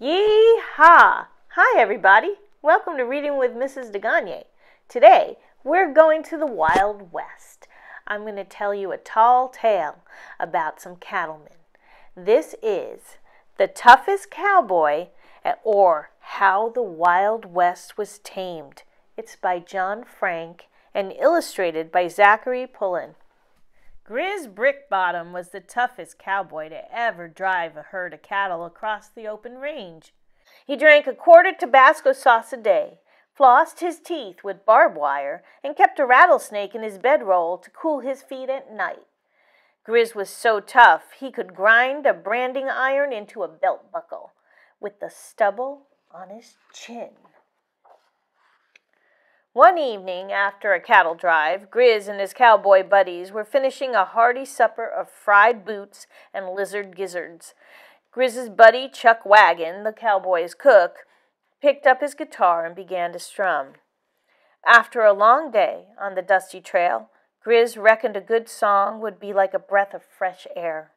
Yee-haw! Hi, everybody. Welcome to Reading with Mrs. DeGagne. Today, we're going to the Wild West. I'm going to tell you a tall tale about some cattlemen. This is The Toughest Cowboy or How the Wild West Was Tamed. It's by John Frank and illustrated by Zachary Pullen. Grizz Brickbottom was the toughest cowboy to ever drive a herd of cattle across the open range. He drank a quart of Tabasco sauce a day, flossed his teeth with barbed wire, and kept a rattlesnake in his bedroll to cool his feet at night. Grizz was so tough he could grind a branding iron into a belt buckle with the stubble on his chin. One evening, after a cattle drive, Grizz and his cowboy buddies were finishing a hearty supper of fried boots and lizard gizzards. Grizz's buddy, Chuck Wagon, the cowboy's cook, picked up his guitar and began to strum. After a long day on the dusty trail, Grizz reckoned a good song would be like a breath of fresh air.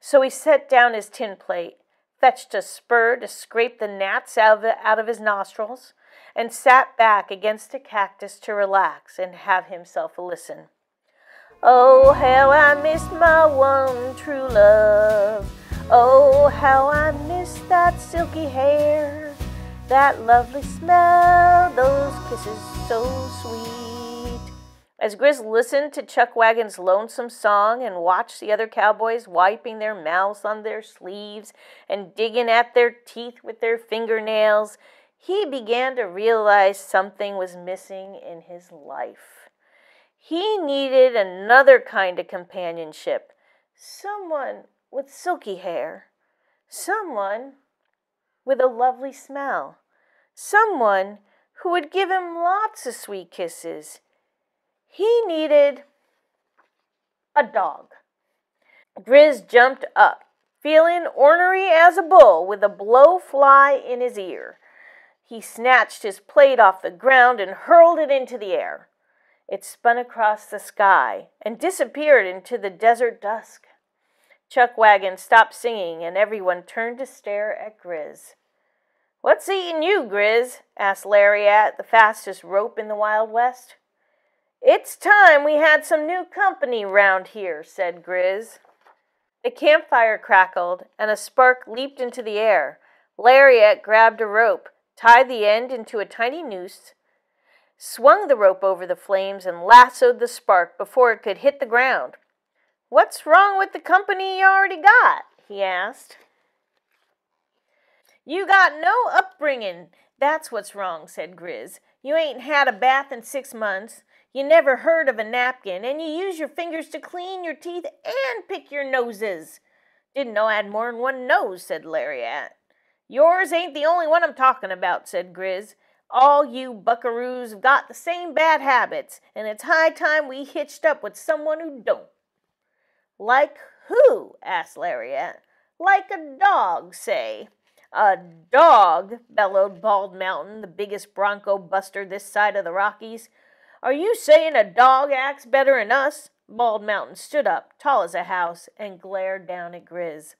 So he set down his tin plate, fetched a spur to scrape the gnats out of, out of his nostrils, and sat back against a cactus to relax and have himself a listen. Oh, how I miss my one true love. Oh, how I miss that silky hair, that lovely smell, those kisses so sweet. As Grizz listened to Chuck Wagon's lonesome song and watched the other cowboys wiping their mouths on their sleeves and digging at their teeth with their fingernails, he began to realize something was missing in his life. He needed another kind of companionship, someone with silky hair, someone with a lovely smell, someone who would give him lots of sweet kisses. He needed a dog. Grizz jumped up, feeling ornery as a bull with a blowfly in his ear. He snatched his plate off the ground and hurled it into the air. It spun across the sky and disappeared into the desert dusk. Chuckwagon stopped singing, and everyone turned to stare at Grizz. What's eating you, Grizz? asked Lariat, the fastest rope in the Wild West. It's time we had some new company round here, said Grizz. The campfire crackled, and a spark leaped into the air. Lariat grabbed a rope tied the end into a tiny noose, swung the rope over the flames, and lassoed the spark before it could hit the ground. What's wrong with the company you already got? he asked. You got no upbringing. That's what's wrong, said Grizz. You ain't had a bath in six months. You never heard of a napkin, and you use your fingers to clean your teeth and pick your noses. Didn't know I had more'n one nose, said Lariat. Yours ain't the only one I'm talking about, said Grizz. All you buckaroos have got the same bad habits, and it's high time we hitched up with someone who don't. Like who? asked Lariat. Like a dog, say. A dog, bellowed Bald Mountain, the biggest bronco buster this side of the Rockies. Are you saying a dog acts better than us? Bald Mountain stood up, tall as a house, and glared down at Grizz.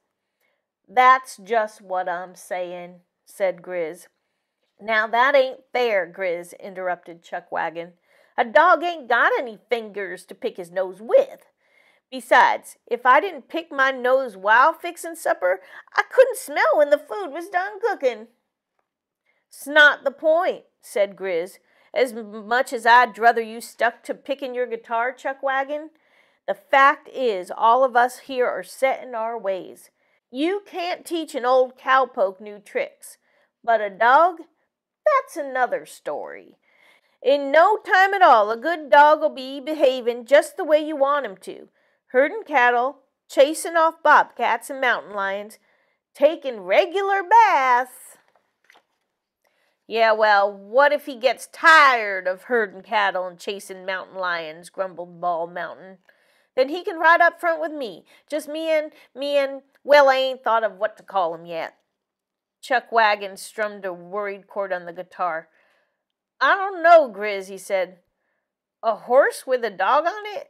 That's just what I'm saying, said Grizz. Now that ain't fair, Grizz, interrupted Chuckwagon. A dog ain't got any fingers to pick his nose with. Besides, if I didn't pick my nose while fixin' supper, I couldn't smell when the food was done cookin'. "'S not the point, said Grizz. As much as I'd druther you stuck to pickin' your guitar, Chuckwagon, The fact is, all of us here are set in our ways. You can't teach an old cowpoke new tricks, but a dog, that's another story. In no time at all, a good dog will be behaving just the way you want him to, herding cattle, chasing off bobcats and mountain lions, taking regular baths. Yeah, well, what if he gets tired of herding cattle and chasing mountain lions? grumbled Bald Mountain. Then he can ride up front with me. Just me and me and well, I ain't thought of what to call him yet. Chuck Wagon strummed a worried chord on the guitar. I don't know, Grizz, he said. A horse with a dog on it?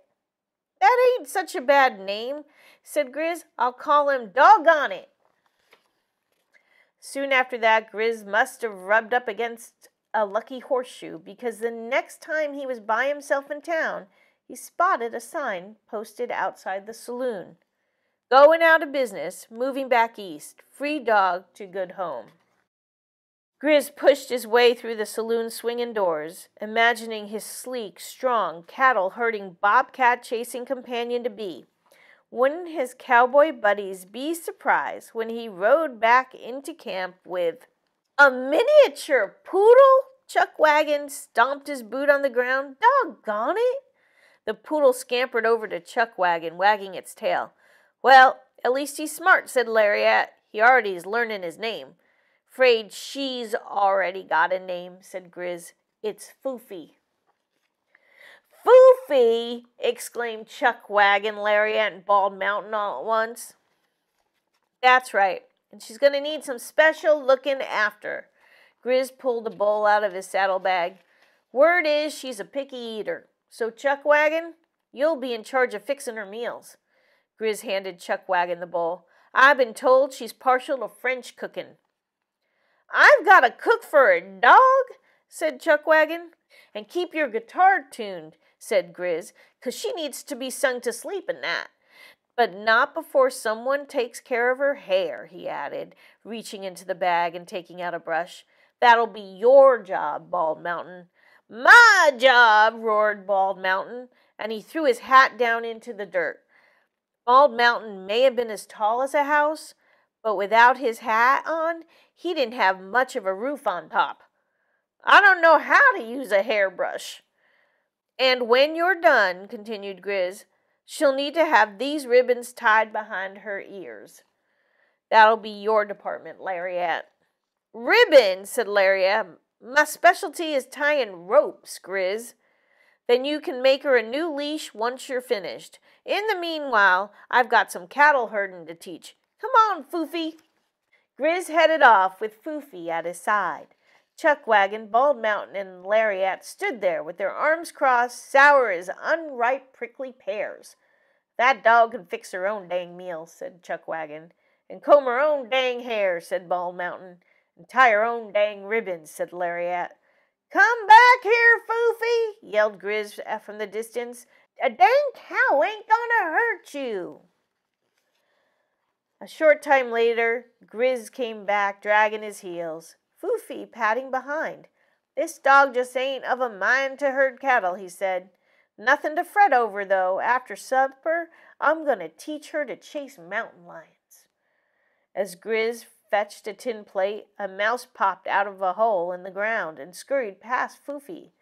That ain't such a bad name, said Grizz. I'll call him Dog on it. Soon after that, Grizz must have rubbed up against a lucky horseshoe because the next time he was by himself in town, he spotted a sign posted outside the saloon. Going out of business, moving back east, free dog to good home. Grizz pushed his way through the saloon swinging doors, imagining his sleek, strong, cattle herding, bobcat chasing companion to be. Wouldn't his cowboy buddies be surprised when he rode back into camp with a miniature poodle? Chuck Wagon stomped his boot on the ground. Doggone it! The poodle scampered over to Chuck Wagon, wagging its tail. Well, at least he's smart, said Lariat. He already is learning his name. Afraid she's already got a name, said Grizz. It's Foofy. Foofy! exclaimed Chuck Wagon, Lariat, and Bald Mountain all at once. That's right, and she's going to need some special looking after. Grizz pulled a bowl out of his saddlebag. Word is she's a picky eater, so Chuck Wagon, you'll be in charge of fixing her meals. Grizz handed Chuck Wagon the bowl. I've been told she's partial to French cooking. I've got a cook for a dog, said Chuck Wagon. And keep your guitar tuned, said Grizz, because she needs to be sung to sleep in that. But not before someone takes care of her hair, he added, reaching into the bag and taking out a brush. That'll be your job, Bald Mountain. My job, roared Bald Mountain, and he threw his hat down into the dirt. Bald Mountain may have been as tall as a house, but without his hat on, he didn't have much of a roof on top. I don't know how to use a hairbrush. And when you're done, continued Grizz, she'll need to have these ribbons tied behind her ears. That'll be your department, Lariat. Ribbons, said Lariat. My specialty is tying ropes, Grizz. Then you can make her a new leash once you're finished. In the meanwhile, I've got some cattle herding to teach. Come on, Foofy. Grizz headed off with Foofy at his side. Chuckwagon, Bald Mountain, and Lariat stood there with their arms crossed, sour as unripe prickly pears. That dog can fix her own dang meal, said Chuckwagon. And comb her own dang hair, said Bald Mountain. And tie her own dang ribbons, said Lariat. Come back here, Foofy, yelled Grizz from the distance. A dang cow ain't gonna hurt you. A short time later, Grizz came back, dragging his heels. Foofy padding behind. This dog just ain't of a mind to herd cattle, he said. Nothing to fret over, though. After supper, I'm going to teach her to chase mountain lions. As Grizz fetched a tin plate, a mouse popped out of a hole in the ground and scurried past Foofy.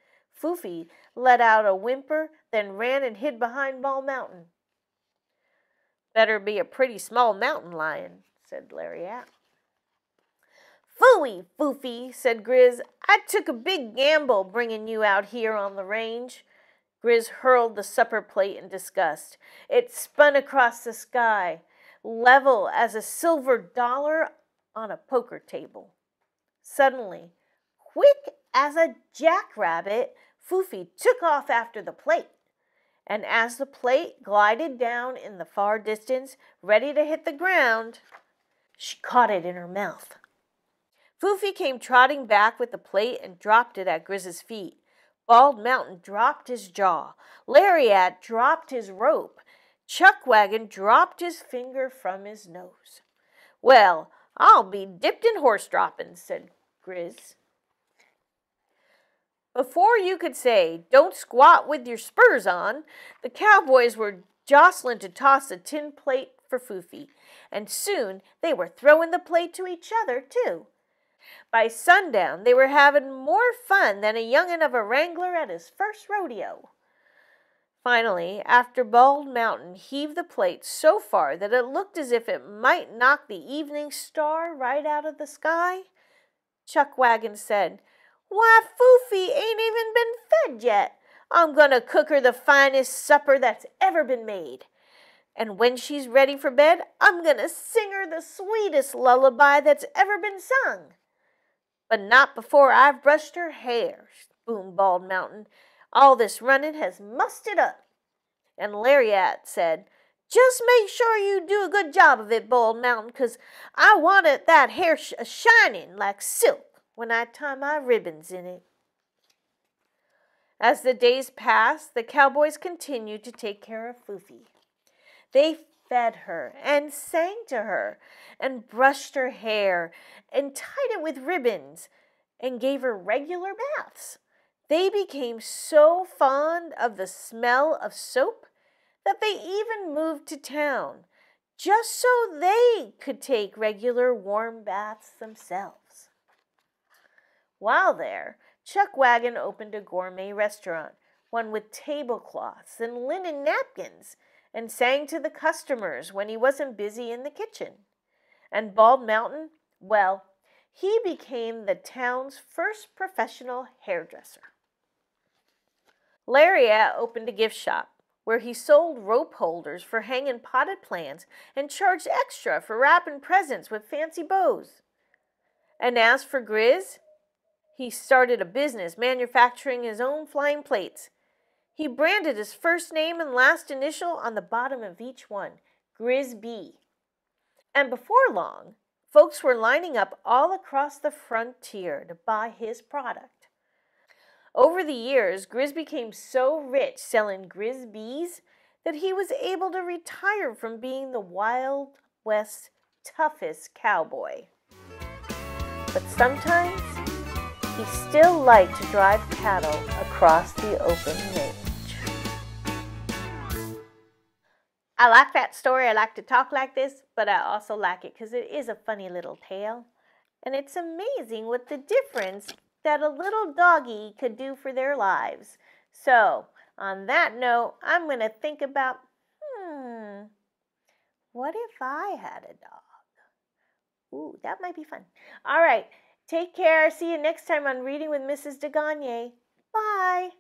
Foofy let out a whimper, then ran and hid behind Bald Mountain. Better be a pretty small mountain lion, said Lariat. Fooey, Foofy, said Grizz. I took a big gamble bringing you out here on the range. Grizz hurled the supper plate in disgust. It spun across the sky, level as a silver dollar on a poker table. Suddenly, quick as a jackrabbit, Foofy took off after the plate. And as the plate glided down in the far distance, ready to hit the ground, she caught it in her mouth. Foofy came trotting back with the plate and dropped it at Grizz's feet. Bald Mountain dropped his jaw. Lariat dropped his rope. Chuckwagon dropped his finger from his nose. Well, I'll be dipped in horse droppings, said Grizz. Before you could say, don't squat with your spurs on, the cowboys were jostling to toss a tin plate for Foofy, and soon they were throwing the plate to each other, too. By sundown, they were having more fun than a young'un of a wrangler at his first rodeo. Finally, after Bald Mountain heaved the plate so far that it looked as if it might knock the evening star right out of the sky, Chuckwagon said, Why, Foofy ain't even been fed yet. I'm going to cook her the finest supper that's ever been made. And when she's ready for bed, I'm going to sing her the sweetest lullaby that's ever been sung but not before I've brushed her hair, boomed Bald Mountain. All this running has mussed it up. And Lariat said, Just make sure you do a good job of it, Bald Mountain, 'cause I want it, that hair sh- shining like silk when I tie my ribbons in it. As the days passed, the cowboys continued to take care of Foofy. They fed her and sang to her and brushed her hair and tied it with ribbons and gave her regular baths. They became so fond of the smell of soap that they even moved to town just so they could take regular warm baths themselves. While there, Chuck Wagon opened a gourmet restaurant, one with tablecloths and linen napkins, and sang to the customers when he wasn't busy in the kitchen. And Bald Mountain, well, he became the town's first professional hairdresser. Lariat opened a gift shop where he sold rope holders for hanging potted plants and charged extra for wrapping presents with fancy bows. And as for Grizz, he started a business manufacturing his own flying plates. He branded his first name and last initial on the bottom of each one, Grizz B. And before long, folks were lining up all across the frontier to buy his product. Over the years, Grizz became so rich selling Grizz Bees that he was able to retire from being the Wild West toughest cowboy. But sometimes he still liked to drive cattle across the open range. I like that story. I like to talk like this, but I also like it because it is a funny little tale. And it's amazing what the difference that a little doggy could do for their lives. So, on that note, I'm going to think about hmm, what if I had a dog? Ooh, that might be fun. All right, take care. See you next time on Reading with Mrs. DeGagne. Bye.